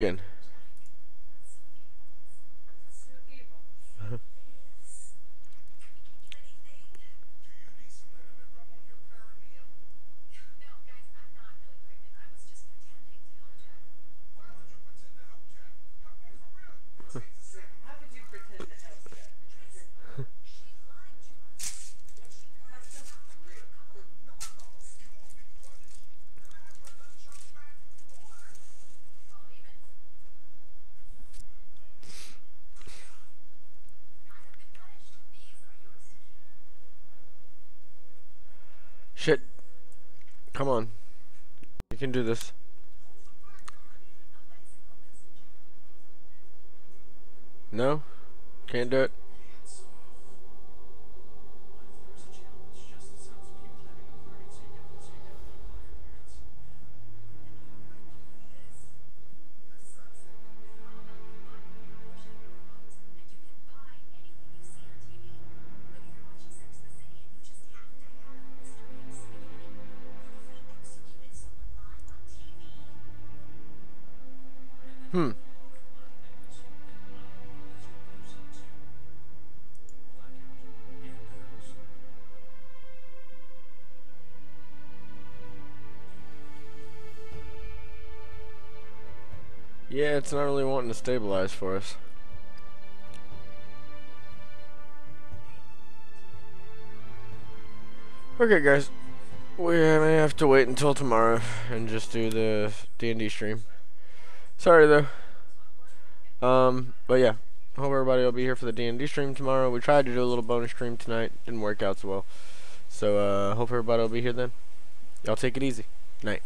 again. Shit. Come on. You can do this. No? Can't do it? Hmm. Yeah, it's not really wanting to stabilize for us. Okay, guys. We may have to wait until tomorrow and just do the D&D stream. Sorry, though. Um, but yeah. Hope everybody will be here for the D&D stream tomorrow. We tried to do a little bonus stream tonight. Didn't work out so well. So, uh, hope everybody will be here then. Y'all take it easy. Night.